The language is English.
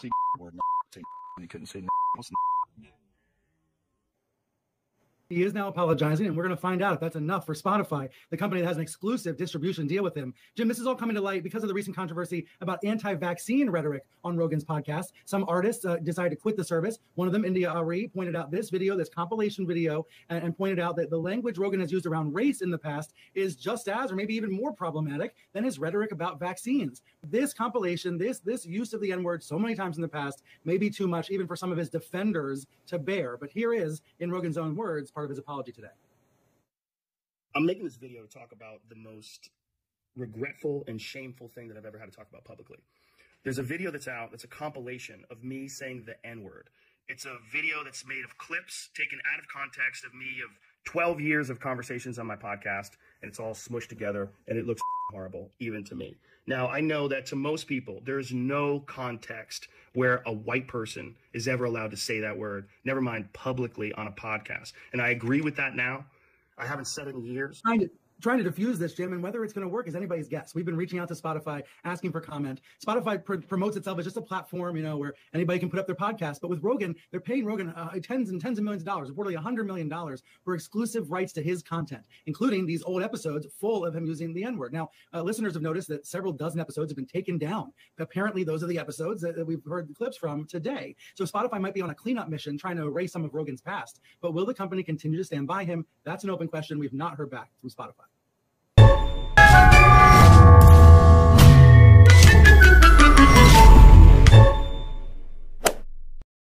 See word. Say you couldn't say. He is now apologizing, and we're going to find out if that's enough for Spotify, the company that has an exclusive distribution deal with him. Jim, this is all coming to light because of the recent controversy about anti vaccine rhetoric on Rogan's podcast. Some artists uh, decided to quit the service. One of them, India Arie, pointed out this video, this compilation video, and, and pointed out that the language Rogan has used around race in the past is just as, or maybe even more problematic than his rhetoric about vaccines. This compilation, this, this use of the N word so many times in the past may be too much, even for some of his defenders to bear. But here is, in Rogan's own words, part of his apology today. I'm making this video to talk about the most regretful and shameful thing that I've ever had to talk about publicly. There's a video that's out that's a compilation of me saying the N word. It's a video that's made of clips taken out of context of me of 12 years of conversations on my podcast, and it's all smushed together, and it looks horrible, even to me. Now, I know that to most people, there's no context where a white person is ever allowed to say that word, never mind publicly on a podcast. And I agree with that now. I haven't said it in years. It trying to diffuse this, Jim, and whether it's going to work is anybody's guess. We've been reaching out to Spotify, asking for comment. Spotify pr- promotes itself as just a platform, you know, where anybody can put up their podcast. But with Rogan, they're paying Rogan uh, tens and tens of millions of dollars, reportedly a hundred million dollars for exclusive rights to his content, including these old episodes full of him using the N-word. Now, uh, listeners have noticed that several dozen episodes have been taken down. Apparently, those are the episodes that, that we've heard clips from today. So Spotify might be on a cleanup mission trying to erase some of Rogan's past. But will the company continue to stand by him? That's an open question. We've not heard back from Spotify.